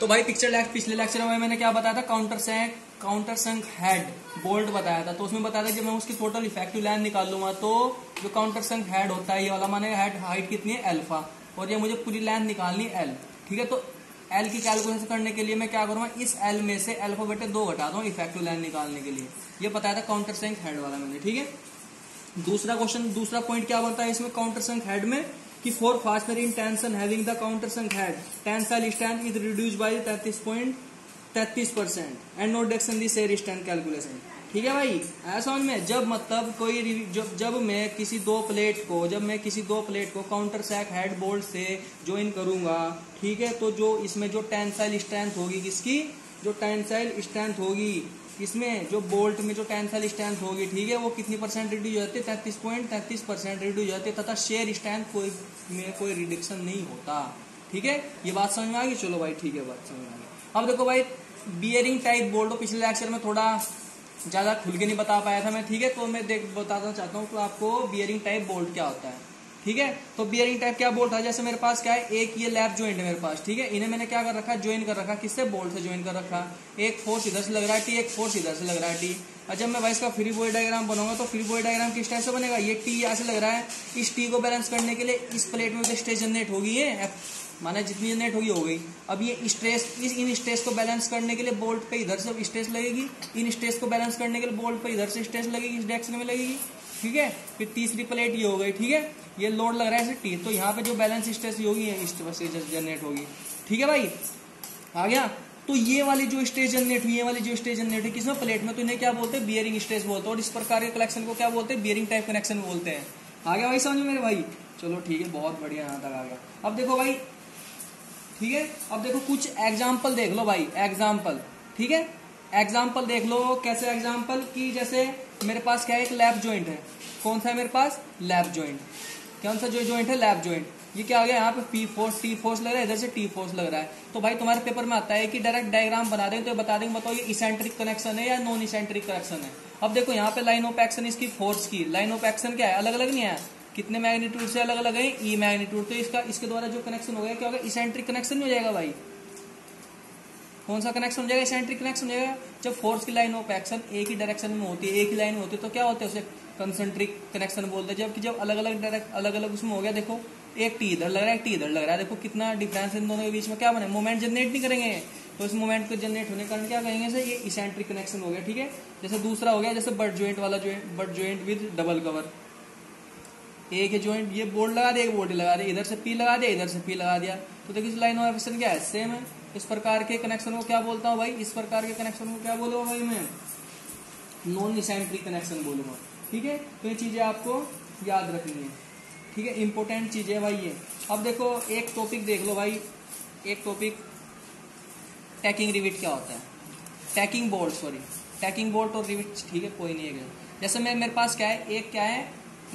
तो भाई पिक्चर पिछले लेक्चर में मैंने क्या बताया था? काउंटर संख काउंटर संख हेड बोल्ट बताया था। तो उसमें बताया था कि मैं उसकी टोटल इफ़ेक्टिव लाइन निकाल लूँगा तो जो काउंटर संख हेड होता है, ये वाला माने हेड हाइट कितनी है? एल्फा और ये मुझे पूरी लाइन निकालनी एल ठीक है? तो एल की कैलकुलेशन करने के लिए मैं क्या करूँगा? इस एल में से एल्फा बेटे दो घटा दूँ इफ़ेक्टिव लाइन निकालने के लिए। ये बताया था काउंटर संख हेड वाला मैंने। ठीक है? दूसरा क्वेश्चन दूसरा पॉइंट क्या बनता है इसमें काउंटर संख हेड में? कि tension having the counter sunk head tensile strength is reduce by तैतीस पॉइंट तैतीस परसेंट एंड नोट डेक्सन दी सेर स्टैंड कैलकुलेशन ठीक है भाई? ऐसा में? जब मतलब कोई जब जब मैं किसी दो प्लेट को, जब मैं किसी दो प्लेट को काउंटर सैक हेड बोल्ट से ज्वाइन करूँगा, ठीक है? तो जो इसमें जो टेंसाइल स्ट्रेंथ होगी, किसकी? जो टेंसाइल स्ट्रेंथ होगी इसमें जो बोल्ट में जो टेंसाइल स्ट्रेंथ होगी, ठीक है, वो कितनी परसेंट रिड्यूज हो जाती है? तैतीस पॉइंट तैतीस परसेंट रिड्यूज हो जाती है, तथा शेयर स्ट्रेंथ कोई में कोई रिडक्शन नहीं होता, ठीक है? ये बात समझ में आ गई? चलो भाई, ठीक है, बात समझ में आ गई। अब देखो भाई बियरिंग टाइप बोल्ट पिछले लेक्चर में थोड़ा ज़्यादा खुल के नहीं बता पाया था मैं, ठीक है? तो मैं देख, बताना चाहता हूँ तो आपको बियरिंग टाइप बोल्ट क्या होता है। ठीक है? तो बियरिंग टाइप क्या बोल्ट था? जैसे मेरे पास क्या है? एक ये लैब ज्वाइंट है मेरे पास, ठीक है? इन्हें मैंने क्या कर रखा? ज्वाइन कर रखा। किससे बोल्ट से ज्वाइन कर रखा? एक फोर्स इधर से लग रहा है टी एक फोर्स इधर से लग रहा है टी जब मैं वाइस का फ्री बॉय डायग्राम बनाऊँगा तो फ्री बॉय डायग्राम किस टाइप से बनेगा? ये टी ऐसे लग रहा है। इस टी को बैलेंस करने के लिए इस प्लेट में स्टेज जनरेट होगी ये। माना जितनी नेट होगी, हो गई। अब ये स्ट्रेस इस, इन स्ट्रेस को बैलेंस करने के लिए बोल्ट पे इधर से स्ट्रेस लगेगी। इन स्ट्रेस को बैलेंस करने के लिए बोल्ट पे इधर से स्ट्रेस लगेगी, इस डायरेक्शन में लगेगी। ठीक है? फिर तीसरी प्लेट ये हो गई, ठीक है? ये लोड लग रहा है टी तो यहाँ पे जो बैलेंस स्ट्रेस होगी इस जनरेट होगी। ठीक है भाई? आ गया? तो ये वाली जो स्टेज जनरेट हुई, ये वाली जो स्टेज जनरेट है किसमें? प्लेट में तो इन्हें क्या बोलते हैं? बियरिंग स्टेज बोलते हैं। और इस प्रकार के कलेक्शन को क्या बोलते हैं? बियरिंग टाइप कनेक्शन बोलते हैं। आ गया भाई, समझ मेरे भाई? चलो ठीक है, बहुत बढ़िया, यहाँ तक आ गया। अब देखो भाई, ठीक है? अब देखो, कुछ एग्ज़ाम्पल देख लो भाई एग्ज़ाम्पल ठीक है? एग्ज़ाम्पल देख लो, कैसे एग्ज़ाम्पल की जैसे मेरे पास क्या है? एक लैब ज्वाइंट है। कौन सा है मेरे पास? लैब ज्वाइंट कौन सा जो ज्वाइंट है? लैब ज्वाइंट ये क्या हो गया? यहाँ पे पी फोर्स टी फोर्स लग रहा है। इधर से टी फोर्स लग रहा है। तो भाई तुम्हारे पेपर में आता है कि डायरेक्ट डायग्राम बना दें तो बता देंगे बताओ ये इसेंट्रिक कनेक्शन है या नॉन इसेंट्रिक कनेक्शन है। अब देखो, यहाँ पे लाइन ऑफ़ एक्शन इसकी फोर्स की। लाइन ऑफ़ एक्शन क्या है? अलग अलग नहीं है। कितने मैग्नीट्यूड से अलग अलग है? ई e मैग्नीट्यूड तो इसका, इसके द्वारा जो कनेक्शन हो गया, क्या होगा इसेंट्रिक कनेक्शन हो जाएगा भाई। कौन सा कनेक्शन हो जाएगा इसेंट्रिक कनेक्शन हो जाएगा जब फोर्स की लाइन ऑफ़ एक्शन एक ही डायरेक्शन में होती है, एक ही लाइन में होती है तो क्या होता है उसे? कंसेंट्रिक कनेक्शन बोलते हैं। जबकि जब अलग अलग डायरेक्ट अलग अलग उसमें हो गया, देखो, एक टी इधर लग रहा है टी इधर लग रहा है। देखो, कितना डिफरेंस इन दोनों के बीच में क्या बने? मोमेंट जनरेट नहीं करेंगे। तो इस मोमेंट को जनरेट होने के कारण क्या कहेंगे ये इसेंट्रिक कनेक्शन हो गया, ठीक है? जैसे दूसरा हो गया, जैसे बट ज्वाइंट वाला joint butt joint with double cover एक है ज्वाइंट ये बोर्ड लगा दिया, एक बोर्ड लगा दिया। इधर से पी लगा दिया, इधर से पी लगा दिया। तो देखिए लाइन ऑफ़ एक्शन क्या है? सेम है। इस प्रकार के कनेक्शन को क्या बोलता हूँ भाई? इस प्रकार के कनेक्शन को क्या बोलूँगा भाई मैं? नॉन इसेंट्रिक कनेक्शन बोलूँगा। ठीक है? तो ये चीज़ें आपको याद रखनी है। ठीक है? इंपॉर्टेंट चीज़ है भाई ये। अब देखो, एक टॉपिक देख लो भाई। एक टॉपिक टैकिंग रिविट क्या होता है? Tacking bolt sorry tacking bolt और रिविट ठीक है? कोई नहीं है। जैसे मेरे मेरे पास क्या है? एक क्या है?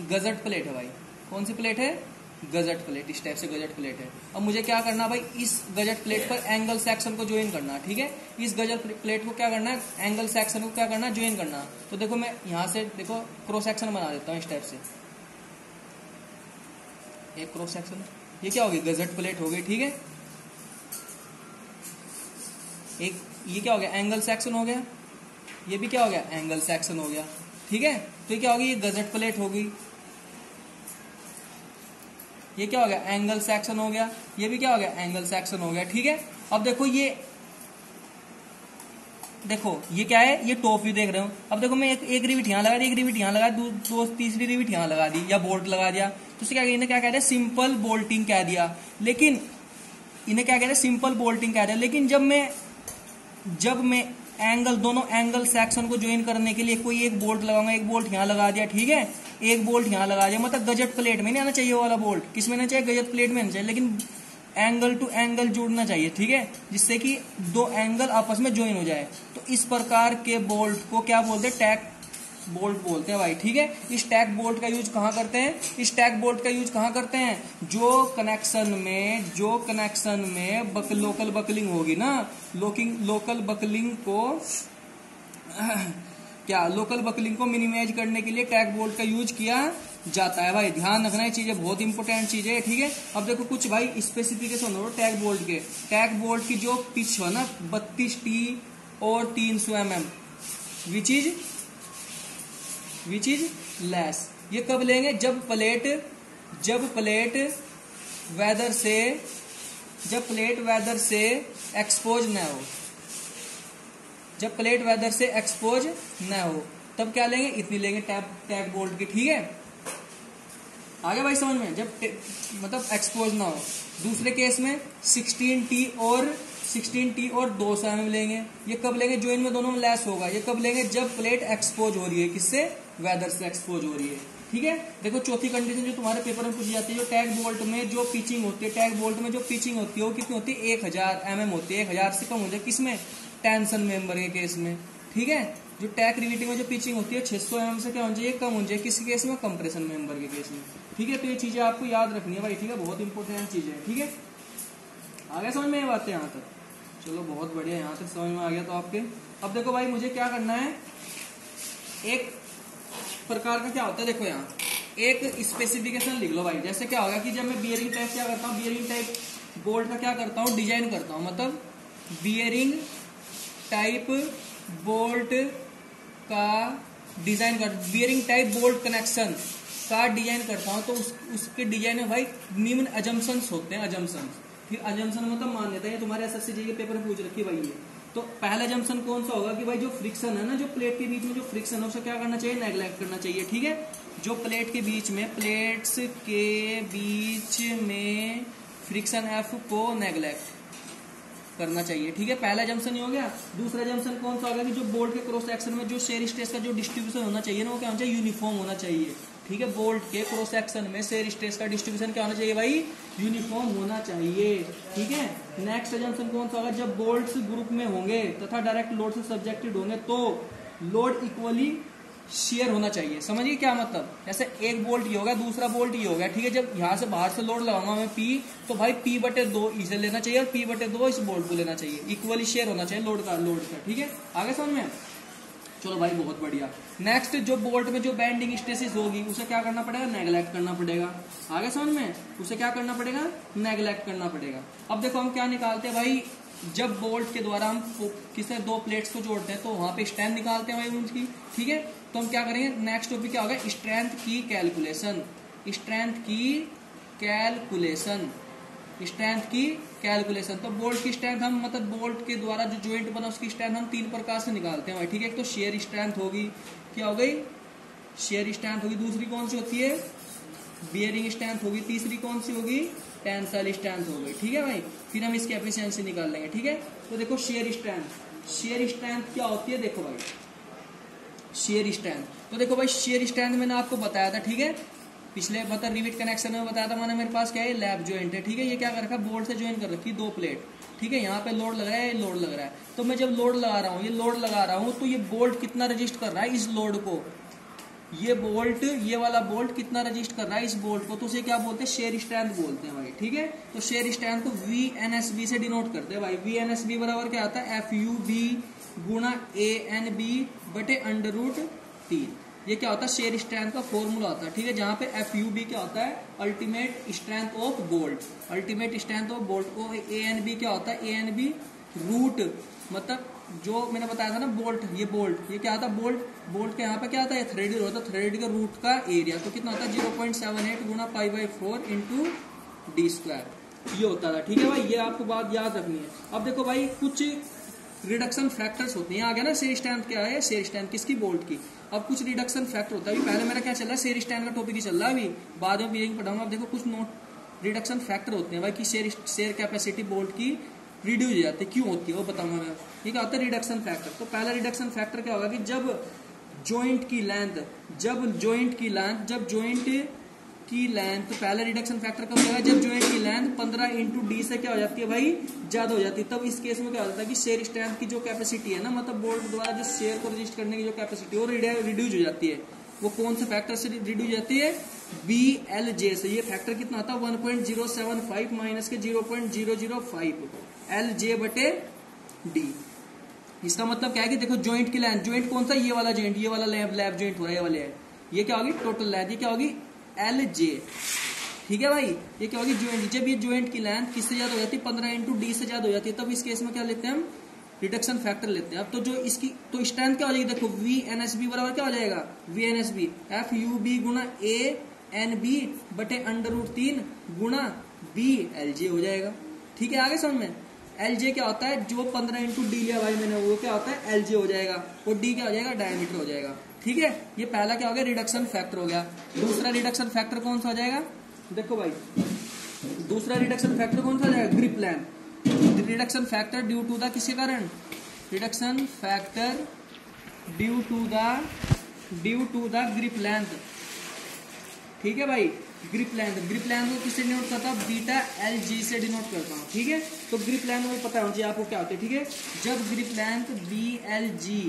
गजट प्लेट है भाई। कौन सी प्लेट है? गजट प्लेट इस टाइप से गजट प्लेट है। अब मुझे क्या करना भाई? इस गजट प्लेट पर एंगल सेक्शन को ज्वाइन करना ठीक है? इस गजट प्लेट को क्या करना है? एंगल सेक्शन को क्या करना ज्वाइन करना। तो देखो मैं यहाँ से देखो क्रॉस सेक्शन बना देता हूँ इस टाइप से। एक क्रॉस सेक्शन ये क्या होगी गजट प्लेट हो गई ठीक है? एक ये क्या हो गया? एंगल सेक्शन हो गया। ये भी क्या हो गया? एंगल सेक्शन हो गया ठीक है? तो ये क्या होगी ये गजट प्लेट होगी ये क्या हो गया? एंगल सेक्शन हो गया। ये भी क्या हो गया? एंगल सेक्शन हो गया ठीक है? अब देखो ये देखो ये क्या है? ये टॉप व्यू देख रहे हो। अब देखो मैं एक एक रिविट यहाँ लगा दी एक रिविट यहाँ लगा दो, दो तीसरी रिविट यहाँ लगा दी या बोल्ट लगा दिया। तो क्या इन्हें क्या कह रहे हैं? सिंपल बोल्टिंग कह दिया। लेकिन इन्हें क्या कह रहे सिंपल बोल्टिंग कह दिया लेकिन जब मैं जब मैं एंगल दोनों एंगल सेक्शन को ज्वाइन करने के लिए कोई एक बोल्ट लगाऊँगा एक बोल्ट यहाँ लगा दिया ठीक है? एक बोल्ट यहाँ लगा दिया। मतलब गजट प्लेट में नहीं आना चाहिए वाला बोल्ट किसमें आना चाहिए? गजट प्लेट में आना चाहिए लेकिन एंगल टू एंगल जुड़ना चाहिए ठीक है? जिससे कि दो एंगल आपस में ज्वाइन हो जाए। तो इस प्रकार के बोल्ट को क्या बोलते हैं? टैक बोल्ट बोलते हैं भाई ठीक है? इस टैग बोल्ट का यूज़ कहाँ करते हैं? इस टैग बोल्ट का यूज़ कहाँ करते हैं? जो कनेक्शन में जो कनेक्शन में बक, लोकल बकलिंग होगी ना? लोकिंग लोकल बकलिंग को क्या लोकल बकलिंग को मिनिमाइज करने के लिए टैग बोल्ट का यूज़ किया जाता है भाई। ध्यान रखना है चीज़ें बहुत इंपॉर्टेंट चीज़ है, ठीक है? अब देखो कुछ भाई स्पेसिफिकेशन हो टैग बोल्ट के। टैग बोल्ट की जो पिच हो ना, बत्तीस टी और तीन सौ M M which is which is less ये कब लेंगे? जब प्लेट जब प्लेट वेदर से, जब प्लेट वेदर से एक्सपोज न हो। जब प्लेट वेदर से एक्सपोज न हो, तब क्या लेंगे? इतनी लेंगे टैप टैग बोल्ट की, ठीक है? आगे भाई समझ में, जब मतलब एक्सपोज ना हो। दूसरे केस में 16 टी और 16 टी और दो सौ एम लेंगे। ये कब लेंगे? जो इनमें दोनों में लेस होगा, ये कब लेंगे? जब प्लेट एक्सपोज हो रही है, किससे? वेदर से एक्सपोज हो रही है, ठीक है? देखो चौथी कंडीशन जो तुम्हारे पेपर में पूछी जाती है, जो टैग बोल्ट में जो पिचिंग होती है टैग बोल्ट में जो पिचिंग होती है, वो कितनी होती है? एक हज़ार एम होती है, एक हज़ार से कम हो। जाए किसमें? टेंशन मेंबर के केस में, ठीक है? जो टैक रिविटिंग में जो पिचिंग होती है 600 सौ एम से क्या होना चाहिए कम हो जाए किस केस में कंप्रेशन मेंबर के केस में, ठीक है? तो ये चीज़ें आपको याद रखनी है भाई, ठीक है? बहुत इंपॉर्टेंट चीज़ है, ठीक है? आगे समझ में ये बात यहाँ तक? चलो, बहुत बढ़िया, यहाँ तक समझ में आ गया तो आपके। अब देखो भाई, मुझे क्या करना है? एक प्रकार का क्या होता है, देखो यहाँ। एक स्पेसिफिकेशन लिख लो भाई, जैसे क्या होगा कि जब मैं बियरिंग टाइप क्या करता हूँ? बियरिंग टाइप बोल्ट का क्या करता हूँ? डिज़ाइन करता हूँ मतलब बियरिंग टाइप बोल्ट का डिज़ाइन कर बियरिंग टाइप बोल्ट कनेक्शन का डिज़ाइन करता हूँ तो उस, उसके डिज़ाइन में भाई निम्न अजम्पन्स होते हैं अजम्पन्स फिर अजम्पन मतलब मान्यता है तुम्हारे एस एस के पेपर पूछ रखी भाई ये। तो पहला जंक्शन कौन सा होगा कि भाई जो फ्रिक्शन है ना जो प्लेट के बीच में जो फ्रिक्शन है उसे क्या करना चाहिए? नेग्लेक्ट करना चाहिए ठीक है? जो प्लेट के बीच में प्लेट्स के बीच में फ्रिक्शन एफ़ को नेग्लेक्ट करना चाहिए। ठीक है, पहला जंक्शन हो गया। दूसरा जंक्शन कौन सा होगा कि जो बोल्ट के क्रॉस सेक्शन में जो शेयर स्ट्रेस का जो डिस्ट्रीब्यूशन होना चाहिए ना, वो क्या होना चाहिए? यूनिफॉर्म होना चाहिए। ठीक है, बोल्ट के क्रॉस सेक्शन में शेयर स्ट्रेस का डिस्ट्रीब्यूशन क्या होना चाहिए भाई? यूनिफॉर्म होना चाहिए। ठीक है नेक्स्ट जंक्शन कौन सा होगा? जब बोल्ट ग्रुप में होंगे तथा डायरेक्ट लोड से सब्जेक्टेड होंगे तो लोड इक्वली शेयर होना चाहिए। समझिए क्या मतलब? जैसे एक बोल्ट ये होगा दूसरा बोल्ट ये होगा ठीक है? जब यहाँ से बाहर से लोड लगाऊँगा मैं पी तो भाई पी बटे दो इसे लेना चाहिए और पी बटे दो इस बोल्ट को लेना चाहिए। इक्वली शेयर होना चाहिए लोड का लोड का, ठीक है? आगे समझ में? चलो भाई, बहुत बढ़िया। नेक्स्ट जो बोल्ट में जो बैंडिंग स्टेसिस होगी, उसे क्या करना पड़ेगा? नेग्लेक्ट करना पड़ेगा। आगे समझ में? उसे क्या करना पड़ेगा? नेग्लेक्ट करना पड़ेगा। अब देखो, हम क्या निकालते हैं भाई? जब बोल्ट के द्वारा हम किसे दो प्लेट्स को जोड़ते हैं तो वहाँ पे स्ट्रेंथ निकालते हैं भाई उनकी, ठीक है? तो हम क्या करेंगे? नेक्स्ट टॉपिक क्या होगा? स्ट्रेंथ की कैलकुलेशन स्ट्रेंथ की कैलकुलेशन स्ट्रेंथ की कैलकुलेशन तो बोल्ट की स्ट्रेंथ हम मतलब बोल्ट के द्वारा जो ज्वाइंट बना, उसकी स्ट्रेंथ हम तीन प्रकार से निकालते हैं ठीक है? एक तो शेयर स्ट्रेंथ होगी। क्या हो गई? शेयर स्ट्रेंथ होगी। दूसरी कौन सी होती है? बियरिंग स्ट्रेंथ होगी। तीसरी कौन सी होगी? टेंसाइल स्ट्रेंथ हो गई। ठीक है भाई? फिर हम इसकी एफिशिएंसी निकाल लेंगे, ठीक है? तो देखो शेयर स्ट्रेंथ शेयर स्ट्रेंथ क्या होती है? देखो भाई। शेयर स्ट्रेंथ तो देखो भाई शेयर स्ट्रेंथ मैंने आपको बताया था, ठीक है? पिछले मतलब रिविट कनेक्शन में बताया था मैंने, मेरे पास क्या है? लैब ज्वाइंट है, ठीक है? ये क्या कर रखा है? बोर्ड से ज्वाइन कर रखी दो प्लेट ठीक है? यहाँ पे लोड लग रहा है लोड लग रहा है. तो मैं जब लोड लगा रहा हूँ, ये लोड लगा रहा हूँ तो ये बोल्ट कितना रजिस्ट कर रहा है इस लोड को? ये बोल्ट ये वाला बोल्ट कितना रजिस्ट कर रहा है इस बोल्ट को? तो उसे क्या बोलते हैं? शेयर स्ट्रेंथ बोलते हैं भाई, ठीक है? तो शेयर स्ट्रेंथ को वी एन एस बी से डिनोट करते हैं भाई। वी एन एस बी बराबर क्या आता है? एफ़ यू बी गुणा ए एन बी बटे अंडर रूट तीन। ये क्या होता है? शेयर स्ट्रेंथ का फॉर्मूला होता है, ठीक है? जहाँ पे एफ़ यू बी क्या होता है? Ultimate strength of bolt. Ultimate strength of bolt को ए एन बी क्या होता है? A N B root. मतलब जो मैंने बताया था ना, बोल्ट, ये बोल्ट। ये क्या आता है? बोल्ट। बोल्ट के यहाँ पे क्या आता है? थ्रेड होता है, थ्रेड का रूट का एरिया। तो कितना होता है? Zero point seven eight Guna five by four into D square. ये होता था, ठीक है भाई? ये आपको बात याद रखनी है। अब देखो भाई, कुछ रिडक्शन फैक्टर्स होते हैं। आ गया ना शेयर स्टैंड क्या है? शेयर स्टैंड किसकी? बोल्ट की। अब कुछ रिडक्शन फैक्टर होता है। पहले मेरा क्या चल रहा है? शेयर स्टैंड का टॉपिक ही चल रहा है अभी। बाद में बियरिंग पढ़ाऊँगा। अब देखो, कुछ नोट रिडक्शन फैक्टर होते हैं भाई, की शेयर शेयर कैपेसिटी बोल्ट की रिड्यूस हो जाती है। क्यों होती है? वो बताऊँगा मैं। ठीक है रिडक्शन फैक्टर तो पहला रिडक्शन फैक्टर क्या होगा कि जब ज्वाइंट की लेंथ जब ज्वाइंट की लेंथ जब ज्वाइंट की लेंथ पहले रिडक्शन फैक्टर कब होगा? जब ज्वाइंट की लेंथ 15 इंटू डी से क्या हो जाती है भाई? ज़्यादा हो जाती है। तब इस केस में क्या हो जाता है कि शेयर स्ट्रेंथ की जो कैपेसिटी है ना मतलब बोल्ट द्वारा जो शेयर को रजिस्ट करने की जो कैपेसिटी वो रिड्यूज हो जाती है। वो कौन से फैक्टर से रिड्यूज हो जाती है? बी एल जे से। ये फैक्टर कितना आता है? One point zero seven five minus के zero point zero zero five L J बटे डी इसका मतलब क्या है कि देखो ज्वाइंट की लेंथ ज्वाइंट कौन सा? ये वाला ज्वाइंट ये वाला लैब ज्वाइंट हो रहा है, ये वाले। ये क्या होगी? टोटल लेंथ ये क्या होगी? एल जे ठीक है भाई? ये क्या होगी? ज्वाइंट जब ये ज्वाइंट की लेंथ किससे ज़्यादा हो जाती है? पंद्रह इंटू डी से ज़्यादा हो जाती है। तब इस केस में क्या लेते हैं हम? रिडक्शन फैक्टर लेते हैं। अब तो जो इसकी तो स्ट्रेंथ क्या हो जाएगी? देखो वी एन एस बी बराबर क्या हो जाएगा? V N S B F U B Guna A N B बटे अंडर रूट तीन गुना बी एल जे हो जाएगा। ठीक है? आगे समझ में? एल जे क्या होता है? जो पंद्रह इंटू डी लिया भाई मैंने, वो क्या होता है? एल जे हो जाएगा। और डी क्या हो जाएगा? डायमीटर हो जाएगा। ठीक है? ये पहला क्या हो गया? रिडक्शन फैक्टर हो गया। दूसरा रिडक्शन फैक्टर कौन सा हो जाएगा? देखो भाई, दूसरा रिडक्शन फैक्टर कौन सा हो जाएगा? Grip length reduction factor due to the किसके कारण? Reduction factor due to the due to the grip length ठीक है भाई? ग्रिप लेंथ ग्रिप लेंथ को किससे डिनोट करता हूँ? बीटा एल जी से डिनोट करता हूँ, ठीक है? तो ग्रिप लेंथ में पता है आपको क्या होता है, ठीक है? जब grip length B L G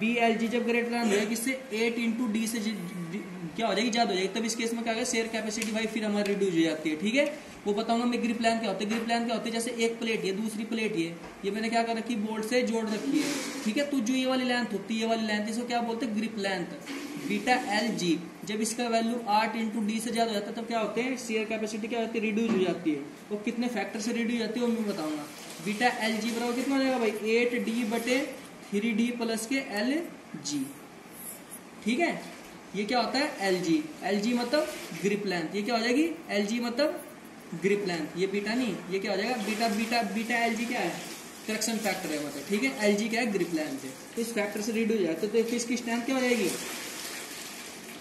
B L G जब ग्रेट लेंथ हो किससे एट इंटू डी से क्या हो जाएगी? ज़्यादा हो जाएगी। तब इस केस में क्या होगा? शेयर कैपेसिटी भाई फिर हमारी रिड्यूज हो जाती है, ठीक है? वो बताऊँगा मैं ग्रिप लाइन क्या होता है। ग्रिप लाइन क्या होती है? जैसे एक प्लेट है दूसरी प्लेट है ये मैंने क्या कर रखी बोर्ड से जोड़ रखी है, ठीक है? तो जो ये वाली लेंथ होती है, ये वाली लेंथ इसको क्या बोलते हैं? Grip length beta L G जब इसका वैल्यू आठ इंटू डी से ज़्यादा हो जाता है, तब क्या होते हैं? शेयर कैपेसिटी क्या होती है? रिड्यूज हो जाती है। वो कितने फैक्टर से रिड्यूज जाती है, वो मैं बताऊँगा। बीटा एल जी बराबर कितना हो जाएगा भाई? एट डी बटे थ्री डी प्लस के एल जी। ठीक है? ये क्या होता है? L G. एल जी मतलब ग्रिप लेंथ। ये क्या हो जाएगी? एल जी मतलब ग्रिप लेंथ। ये बीटा नहीं, ये क्या हो जाएगा? Beta beta beta L G क्या है? करेक्शन फैक्टर है मतलब। ठीक है? एल जी क्या है? ग्रिप लेंथ है। तो इस फैक्टर से रीड हो जाए तो देखो इसकी स्ट्रेंथ क्या हो जाएगी?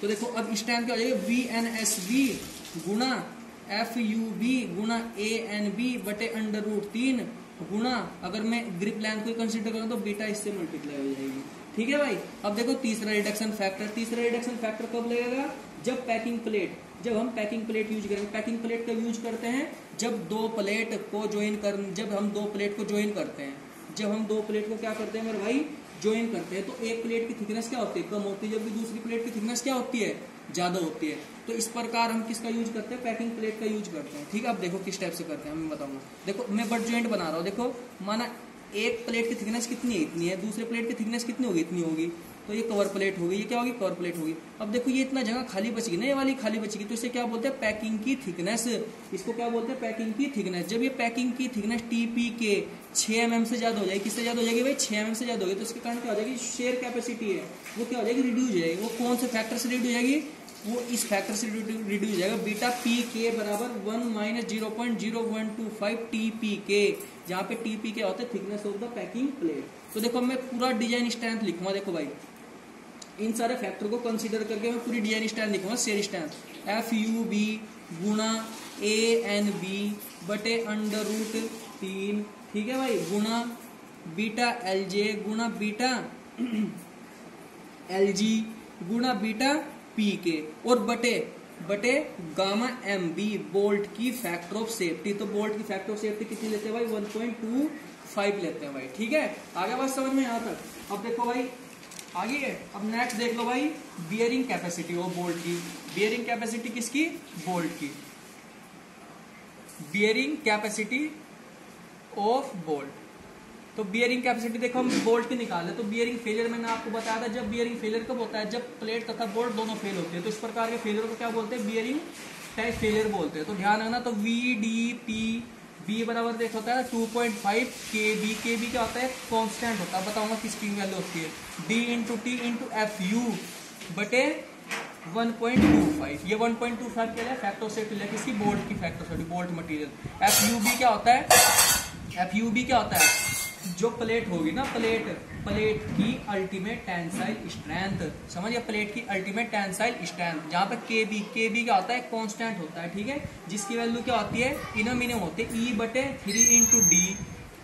तो देखो अब स्ट्रेंथ क्या हो जाएगी? वी एन एस बी गुना एफ़ यू बी गुना ए एन बी बटे अंडर रूट तीन गुना अगर मैं ग्रिप लेंथ को कंसिडर करूँ तो बीटा इससे मल्टीप्लाई हो जाएगी। ठीक है भाई? अब देखो तीसरा रिडक्शन फैक्टर तीसरा रिडक्शन फैक्टर कब लगेगा? जब पैकिंग प्लेट जब हम पैकिंग प्लेट यूज़ करेंगे। पैकिंग प्लेट कब यूज़ करते हैं? जब दो प्लेट को ज्वाइन कर, जब हम दो प्लेट को ज्वाइन करते हैं। जब हम दो प्लेट को क्या करते हैं मेरे भाई? ज्वाइन करते हैं। तो एक प्लेट की थिकनेस क्या होती है? कम होती है। जबकि दूसरी प्लेट की थिकनेस क्या होती है? ज़्यादा होती है। तो इस प्रकार हम किसका यूज़ करते हैं? पैकिंग प्लेट का यूज़ करते हैं। ठीक है आप देखो किस टाइप से करते हैं, मैं बताऊँगा। देखो, मैं बट ज्वाइंट बना रहा हूँ। देखो, माना एक प्लेट की थिकनेस कितनी है? इतनी है। दूसरे प्लेट की थिकनेस कितनी होगी? इतनी होगी। तो ये कवर प्लेट होगी ये क्या होगी कवर प्लेट होगी अब देखो, ये इतना जगह खाली बचेगी ना, ये वाली खाली बचेगी तो इसे क्या बोलते हैं? पैकिंग की थिकनेस इसको क्या बोलते हैं? पैकिंग की थिकनेस जब ये पैकिंग की थिकनेस टीपी के छह एम mm से ज़्यादा हो जाएगी, किससे ज़्यादा हो जाएगी भाई? छह एम mm से ज़्यादा होगी तो इसके कारण क्या हो जाएगी? शेयर कैपेसिटी है। वो क्या हो जाएगी? रिड्यूज हो जाएगी। वो कौन से फैक्टर से रिड्यूज हो जाएगी? वो इस फैक्टर से रिड्यूस हो जाएगा। बीटा पी के बराबर one minus zero point zero one two five T P K जहाँ पे टी पी के होता है thickness of the packing plate तो देखो मैं पूरा डिज़ाइन स्ट्रेंथ लिखूँगा, देखो भाई। इन सारे फैक्टर को कंसीडर करके मैं पूरी डिज़ाइन स्ट्रेंथ लिखूँगा shear strength F U B Guna A N B बटे अंडर रूट तीन। ठीक है भाई? गुना बीटा एल जे गुना बीटा एल जी गुना बीटा पी के और बटे बटे गामा एम बी बोल्ट की फैक्टर ऑफ़ सेफ्टी तो बोल्ट की फैक्टर ऑफ़ सेफ्टी कितनी लेते हैं भाई? वन पॉइंट टू फाइव लेते हैं भाई। ठीक है? आगे बात समझ में यहाँ तक अब देखो भाई आगे है अब नेक्स्ट देख लो भाई बियरिंग कैपेसिटी ऑफ़ बोल्ट की। बियरिंग कैपेसिटी किसकी? बोल्ट की। बियरिंग कैपेसिटी ऑफ़ बोल्ट तो बियरिंग कैपेसिटी देखो, हम बोल्ट की निकाले तो बियरिंग फेलियर मैंने आपको बताया था, जब बियरिंग फेलियर कब होता है? जब प्लेट तथा बोल्ट दोनों फेल होते हैं। तो इस प्रकार के फेलियर को क्या बोलते हैं? बियरिंग टाइप फेलियर बोलते हैं। तो ध्यान रखना तो वी डी पी बी बराबर देख होता है two point five K B K B क्या होता है? कॉन्स्टेंट होता है। बताऊँगा किसकी वैल्यू होती है D into T into F U बटे 1.25 ये 1.25 क्या लिए फैक्टर सेट लिया किसकी? बोल्ट की factor set bolt material F U B क्या होता है? एफ़ यू बी क्या होता है? जो प्लेट होगी ना प्लेट प्लेट की अल्टीमेट टेंसाइल स्ट्रेंथ समझिए प्लेट की अल्टीमेट टेंसाइल स्ट्रेंथ जहाँ पर के बी के बी क्या होता है? कॉन्स्टेंट होता है, ठीक है? जिसकी वैल्यू क्या होती है? इनम इनम होते हैं ई e बटे थ्री इंटू डी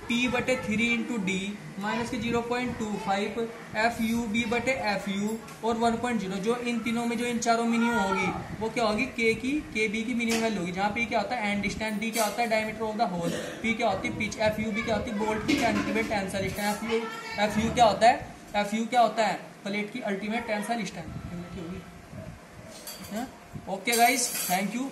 टी बटे थ्री इंटू डी माइनस के zero point two five F U B बटे एफ़ यू और वन पॉइंट ज़ीरो जो इन तीनों में जो इन चारों मिनिमम होगी, वो क्या होगी? के की के बी की मिनिमम वैल्यू होगी, जहाँ पी क्या होता है? एंड डिस्टेंस डी क्या होता है? Diameter of the hole P क्या होती है? पिच एफ़ यू बी क्या होती है? बोल्ट की ultimate tensile strength F U F U क्या होता है? एफ़ यू क्या होता है? प्लेट की ultimate tensile strength okay guys thank you